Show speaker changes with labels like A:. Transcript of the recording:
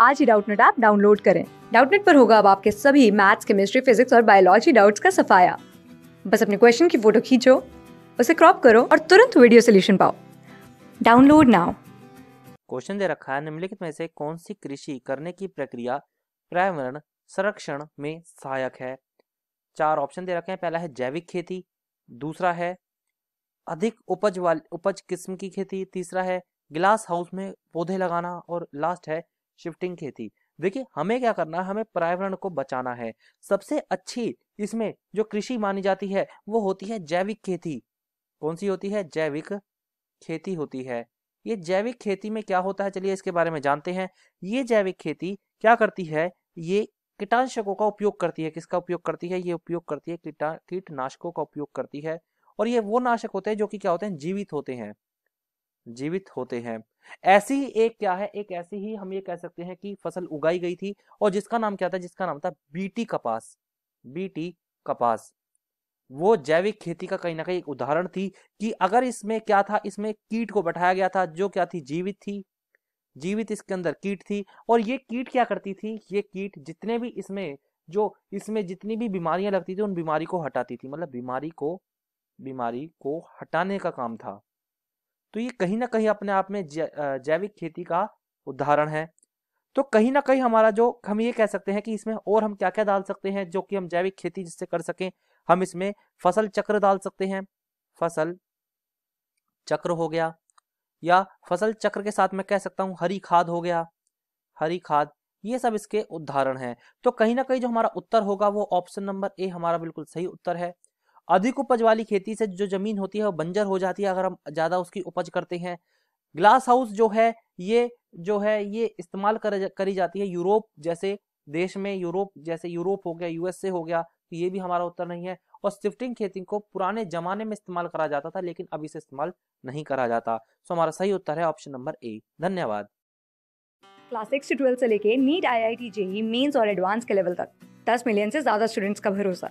A: आज ही Doubtnut app download करें। डाउटनेट पर होगा अब आपके सभी मैथ्स, केमिस्ट्री, फिजिक्स और बायोलॉजी डाउट्स का सफाया। बस अपने क्वेश्चन की फ़ोटो खींचो, उसे क्रॉप करो और तुरंत वीडियो सोल्यूशन पाओ। Download now.
B: क्वेश्चन दे रखा है, निम्नलिखित में से कौन सी कृषि करने की प्रक्रिया, पर्यावरण संरक्षण में सहायक है? चार ऑप्शन दे रखे हैं, पहला है जैविक खेती, दूसरा है अधिक उपज वाली, उपज किस्म की खेती, तीसरा है ग्लास हाउस में पौधे लगाना, और लास्ट है शिफ्टिंग खेती देखिए, हमें क्या करना है? हमें पर्यावरण को बचाना है। सबसे अच्छी इसमें जो कृषि मानी जाती है, वो होती है जैविक खेती। कौन सी होती है? जैविक खेती होती है। ये जैविक खेती में क्या होता है? चलिए इसके बारे में जानते हैं। ये जैविक खेती क्या करती है? ये कीटनाशकों का उपयोग करती है। किसका उपयोग करती है? ये उपयोग करती है कीटा, कीटनाशकों का उपयोग करती है। और ये वो नाशक होते हैं जो कि क्या होते हैं? जीवित होते हैं। जीवित होते हैं। ऐसी ही एक क्या है, एक ऐसी ही हम ये कह सकते हैं कि फ़सल उगाई गई थी और जिसका नाम क्या था, जिसका नाम था बीटी कपास बीटी कपास। वो जैविक खेती का कहीं ना कहीं एक उदाहरण थी कि अगर इसमें क्या था, इसमें कीट को बैठाया गया था, जो क्या थी, जीवित थी, जीवित इसके अंदर कीट थी और ये कीट क्या करती थी, ये कीट जितने भी इसमें, जो इसमें जितनी भी बीमारियाँ लगती थी, उन बीमारी को हटाती थी। मतलब बीमारी को बीमारी को हटाने का काम था। तो ये कहीं ना कहीं अपने आप में जैविक खेती का उदाहरण है। तो कहीं ना कहीं हमारा जो, हम ये कह सकते हैं कि इसमें और हम क्या क्या डाल सकते हैं जो कि हम जैविक खेती जिससे कर सकें, हम इसमें फ़सल चक्र डाल सकते हैं। फ़सल चक्र हो गया, या फ़सल चक्र के साथ मैं कह सकता हूँ हरी खाद हो गया, हरी खाद, ये सब इसके उदाहरण हैं। तो कहीं ना कहीं जो हमारा उत्तर होगा वो ऑप्शन नंबर ए हमारा बिल्कुल सही उत्तर है। अधिक उपज वाली खेती से जो ज़मीन होती है वो बंजर हो जाती है अगर हम ज़्यादा उसकी उपज करते हैं। ग्लास हाउस जो है ये जो है ये इस्तेमाल कर, करी जाती है यूरोप जैसे देश में यूरोप जैसे यूरोप हो गया यूएसए हो गया तो ये भी हमारा उत्तर नहीं है। और शिफ्टिंग खेती को पुराने जमाने में इस्तेमाल करा जाता था लेकिन अब इसे इस्तेमाल नहीं करा जाता। सो हमारा सही उत्तर है ऑप्शन नंबर ए। धन्यवाद।
A: क्लास सिक्स से ट्वेल्थ से लेके NEET I I T JEE mains और एडवांस के लेवल तक दस मिलियन से ज़्यादा स्टूडेंट्स का भरोसा।